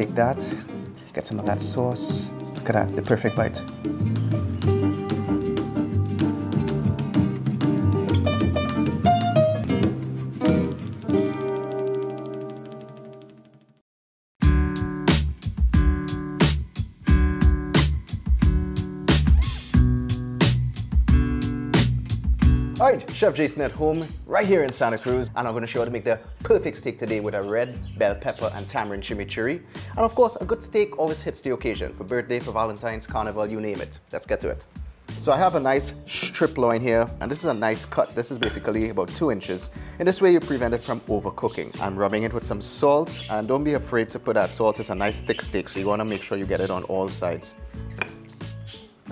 take that, get some of that sauce. Look at that, the perfect bite. All right, Chef Jason at home, right here in Santa Cruz, and I'm gonna show you how to make the perfect steak today with a red bell pepper and tamarind chimichurri. And of course, a good steak always hits the occasion, for birthday, for Valentine's, carnival, you name it. Let's get to it. So I have a nice strip loin here, and this is a nice cut. This is basically about two inches. In this way, you prevent it from overcooking. I'm rubbing it with some salt, and don't be afraid to put that salt. It's a nice thick steak, so you wanna make sure you get it on all sides.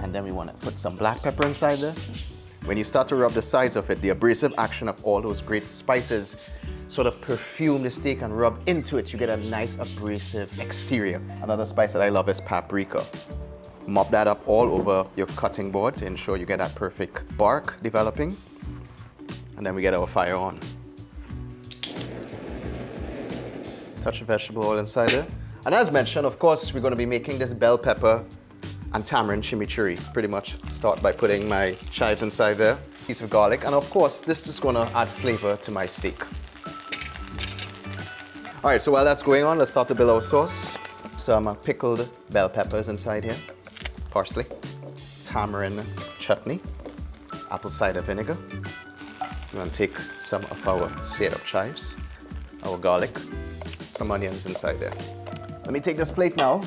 And then we wanna put some black pepper inside there. When you start to rub the sides of it, the abrasive action of all those great spices sort of perfume the steak and rub into it. You get a nice abrasive exterior. Another spice that I love is paprika. Mop that up all over your cutting board to ensure you get that perfect bark developing. And then we get our fire on. Touch of vegetable oil inside there. And as mentioned, of course, we're going to be making this bell pepper and tamarind chimichurri. Pretty much start by putting my chives inside there, piece of garlic, and of course, this is gonna add flavor to my steak. All right, so while that's going on, let's start to build our sauce. Some pickled bell peppers inside here, parsley, tamarind chutney, apple cider vinegar. We're gonna take some of our seared up chives, our garlic, some onions inside there. Let me take this plate now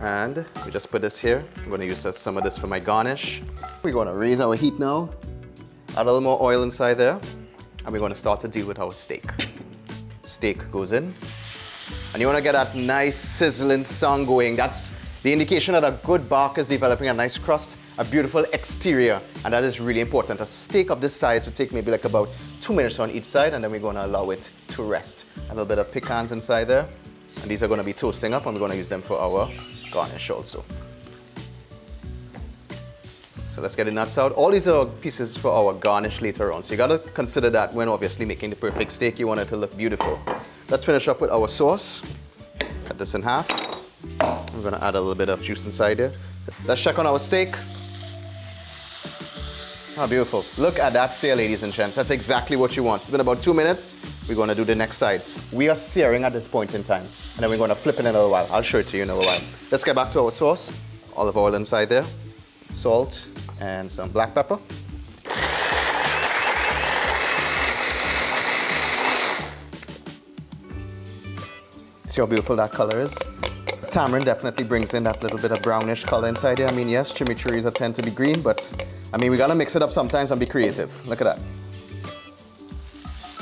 and we just put this here. I'm gonna use some of this for my garnish. We're gonna raise our heat now. Add a little more oil inside there. And we're gonna start to deal with our steak. Steak goes in. And you wanna get that nice sizzling sound going. That's the indication that a good bark is developing a nice crust, a beautiful exterior. And that is really important. A steak of this size would take maybe like about two minutes on each side and then we're gonna allow it to rest. A little bit of pecans inside there. And these are gonna be toasting up and we're gonna use them for our garnish also. So let's get the nuts out. All these are pieces for our garnish later on. So you gotta consider that when obviously making the perfect steak, you want it to look beautiful. Let's finish up with our sauce. Cut this in half. I'm gonna add a little bit of juice inside here. Let's check on our steak. How beautiful. Look at that sear, ladies and gents. That's exactly what you want. It's been about two minutes. We're gonna do the next side. We are searing at this point in time. And then we're gonna flip it in a little while. I'll show it to you in a little while. Let's get back to our sauce. Olive oil inside there. Salt and some black pepper. See how beautiful that color is? Tamarind definitely brings in that little bit of brownish color inside here. I mean, yes, chimichurris tend to be green, but I mean, we gotta mix it up sometimes and be creative. Look at that.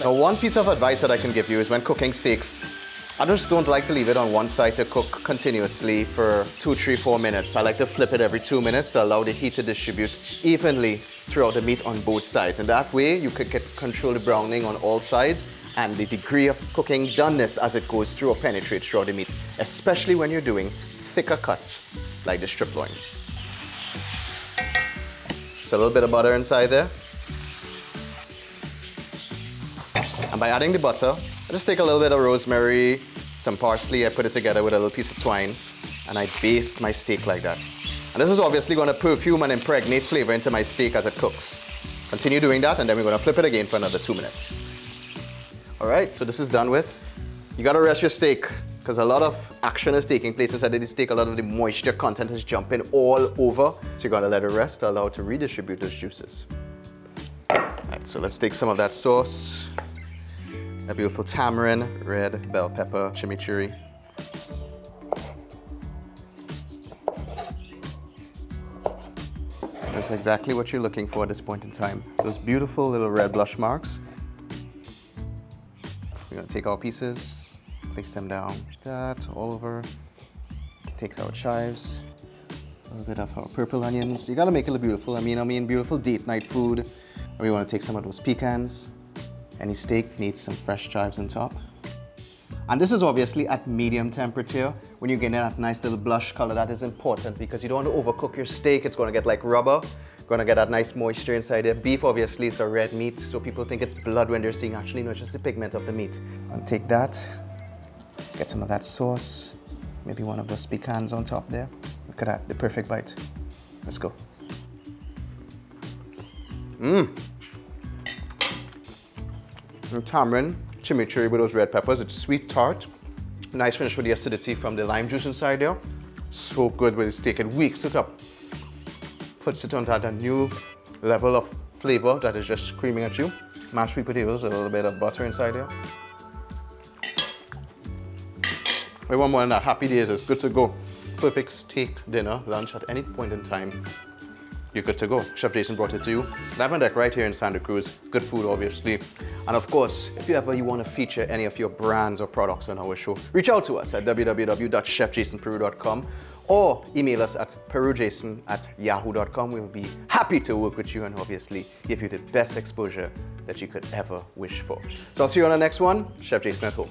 Now, one piece of advice that I can give you is when cooking steaks, I just don't like to leave it on one side to cook continuously for two, three, four minutes. I like to flip it every two minutes to allow the heat to distribute evenly throughout the meat on both sides. And that way, you could get control the browning on all sides and the degree of cooking doneness as it goes through or penetrates throughout the meat, especially when you're doing thicker cuts like the strip loin. So a little bit of butter inside there. And by adding the butter, I just take a little bit of rosemary, some parsley, I put it together with a little piece of twine, and I baste my steak like that. And this is obviously going to perfume and impregnate flavor into my steak as it cooks. Continue doing that, and then we're going to flip it again for another two minutes. All right, so this is done with. You got to rest your steak because a lot of action is taking place inside of the steak. A lot of the moisture content is jumping all over. So you're gonna let it rest to allow it to redistribute those juices. All right, so let's take some of that sauce. A beautiful tamarind, red bell pepper, chimichurri. That's exactly what you're looking for at this point in time. Those beautiful little red blush marks. We're gonna take our pieces, place them down that, all over. Take our chives, a little bit of our purple onions. You gotta make it look beautiful. I mean, I mean, beautiful date night food. And we wanna take some of those pecans. Any steak needs some fresh chives on top. And this is obviously at medium temperature. When you get that nice little blush color, that is important because you don't want to overcook your steak. It's gonna get like rubber. Gonna get that nice moisture inside there. Beef obviously is a red meat, so people think it's blood when they're seeing actually no, it's just the pigment of the meat. And take that, get some of that sauce, maybe one of those pecans on top there. Look at that, the perfect bite. Let's go. Mmm. Mm, tamarind, chimichurri with those red peppers. It's sweet tart. Nice finish with the acidity from the lime juice inside there. So good when it's taken weeks it up. Puts it on that new level of flavor that is just screaming at you. Mashed sweet potatoes, a little bit of butter inside there. We want more than that. Happy days, it's good to go. Perfect steak dinner, lunch at any point in time. You're good to go. Chef Jason brought it to you. On deck right here in Santa Cruz. Good food, obviously. And of course, if you ever you want to feature any of your brands or products on our show, reach out to us at www.chefjasonperu.com or email us at perujason at yahoo.com. We'll be happy to work with you and obviously give you the best exposure that you could ever wish for. So I'll see you on the next one. Chef Jason at home.